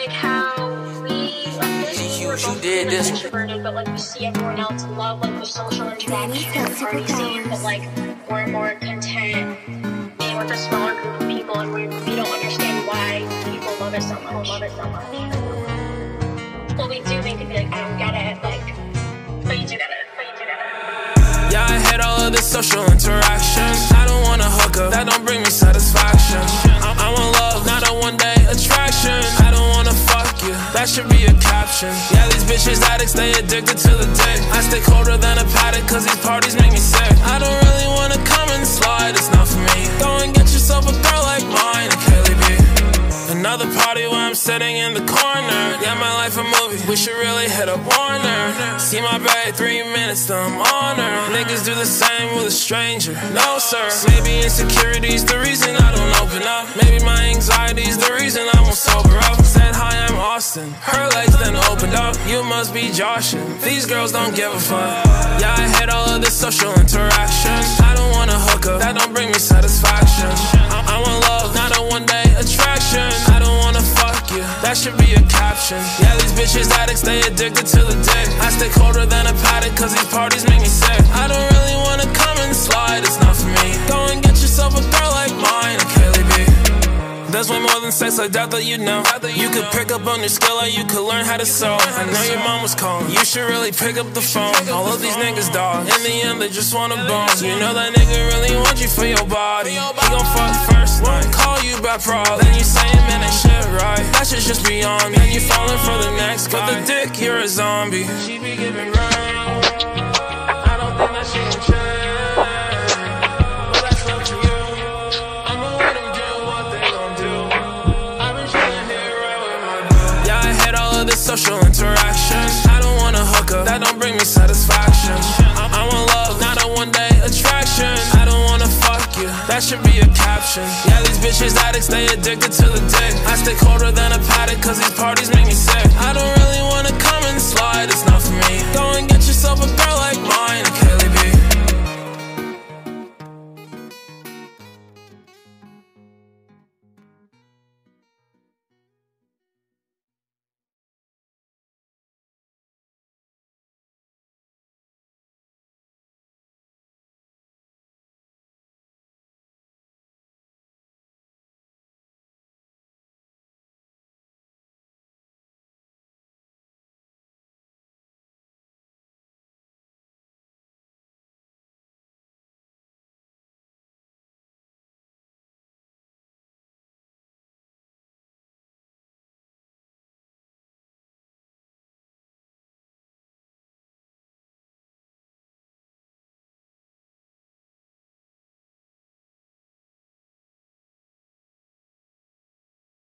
like how we, like this, You- we're you did this. introverted, but like we see everyone else love like the social interaction and party scene, but like we're more content being with a smaller group of people, and we, we don't understand why people love it so much. Love it so much. Well, we do think it'd be like I don't get it, like, but you do get it, but you do get it. Yeah, I hate all of this social interaction. That should be a caption. Yeah, these bitches addicts, they addicted to the dick. I stay colder than a paddock, cause these parties make me sick. I don't really wanna come and slide, it's not for me. Go and get yourself a girl like mine, Kaylee B. Another party where I'm sitting in the corner. Yeah, my life a movie. We should really hit up Warner. See my babe, three minutes, to I'm on her. Niggas do the same with a stranger. No, sir. Maybe insecurity's the reason I don't open up. Maybe my anxiety's the reason I won't sober up. Austin. Her legs then opened up. You must be joshing. These girls don't give a fuck. Yeah, I hate all of this social interaction. I don't wanna hook up. That don't bring me satisfaction. I, want love, not a one day attraction. I don't wanna fuck you. That should be a caption. Yeah, these bitches addicts, they addicted to the dick. I stay colder than a paddock, cause these parties make me sick. I don't really wanna Than sex, I doubt that you know. You could pick up on your skill, or you could learn how to sew. I know your mom was calling. You should really pick up the phone. All of these niggas, dog. In the end, they just wanna bone. You know that nigga really want you for your body. He gon' fuck first night. Call you back problem. Then you saying, man, that shit right. That shit just beyond me. Then you falling for the next guy. But the dick, you're a zombie. She be giving round. Social interactions. I don't wanna hook up, that don't bring me satisfaction. I, I want love, not a one day attraction. I don't wanna fuck you, that should be a caption. Yeah, these bitches addicts, they addicted to the dick. I stay colder than a paddock, cause these parties make me sick.